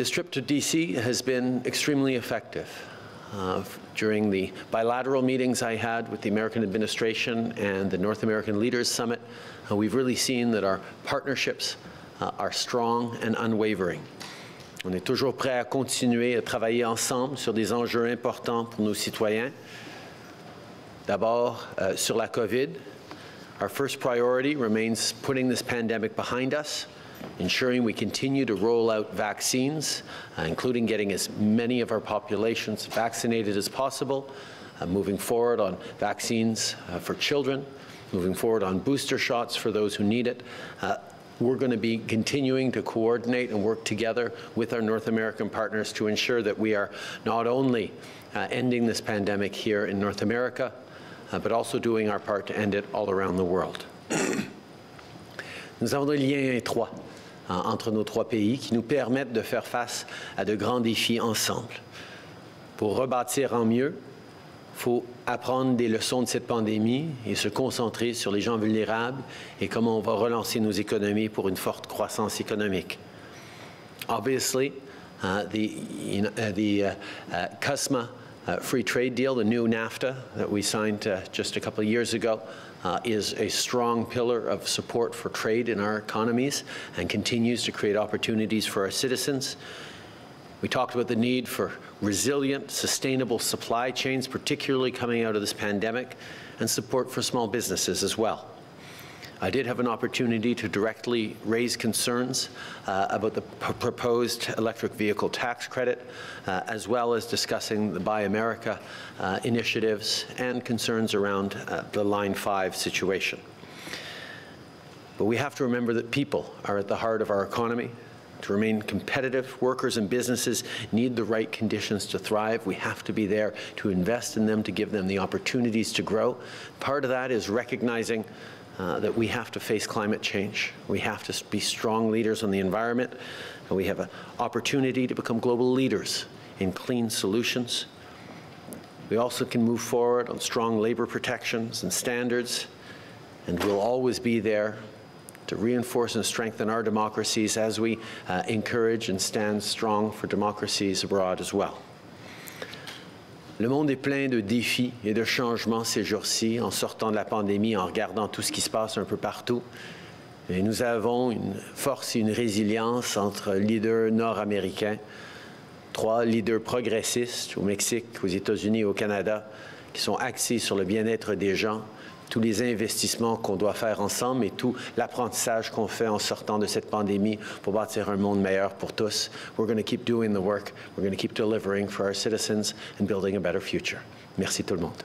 This trip to DC has been extremely effective. Uh, during the bilateral meetings I had with the American administration and the North American Leaders Summit, uh, we've really seen that our partnerships uh, are strong and unwavering. On est toujours prêt à continuer à travailler ensemble sur des enjeux importants pour nos citoyens. D'abord, uh, sur la COVID, our first priority remains putting this pandemic behind us ensuring we continue to roll out vaccines, uh, including getting as many of our populations vaccinated as possible, uh, moving forward on vaccines uh, for children, moving forward on booster shots for those who need it. Uh, we're going to be continuing to coordinate and work together with our North American partners to ensure that we are not only uh, ending this pandemic here in North America, uh, but also doing our part to end it all around the world. Nous avons des liens étroits entre nos trois pays qui nous permettent de faire face à de grands défis ensemble. Pour rebâtir en mieux, il faut apprendre des leçons de cette pandémie et se concentrer sur les gens vulnérables et comment on va relancer nos économies pour une forte croissance économique. Obviously, uh, the, the uh, CUSMA free trade deal, the new NAFTA that we signed uh, just a couple of years ago, uh, is a strong pillar of support for trade in our economies and continues to create opportunities for our citizens. We talked about the need for resilient, sustainable supply chains, particularly coming out of this pandemic, and support for small businesses as well. I did have an opportunity to directly raise concerns uh, about the proposed electric vehicle tax credit, uh, as well as discussing the Buy America uh, initiatives and concerns around uh, the Line 5 situation. But we have to remember that people are at the heart of our economy. To remain competitive, workers and businesses need the right conditions to thrive. We have to be there to invest in them, to give them the opportunities to grow. Part of that is recognizing uh, that we have to face climate change. We have to be strong leaders on the environment, and we have an opportunity to become global leaders in clean solutions. We also can move forward on strong labor protections and standards, and we'll always be there to reinforce and strengthen our democracies as we uh, encourage and stand strong for democracies abroad as well. Le monde est plein de défis et de changements ces jours-ci, en sortant de la pandémie, en regardant tout ce qui se passe un peu partout. Et nous avons une force et une résilience entre leaders nord-américains, trois leaders progressistes au Mexique, aux États-Unis et au Canada, qui sont axés sur le bien-être des gens, tous les investissements qu'on doit faire ensemble et tout l'apprentissage qu'on fait en sortant de cette pandémie pour bâtir un monde meilleur pour tous. We're going to keep doing the work. We're going to keep delivering for our citizens and building a better future. Merci tout le monde.